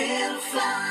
will fly.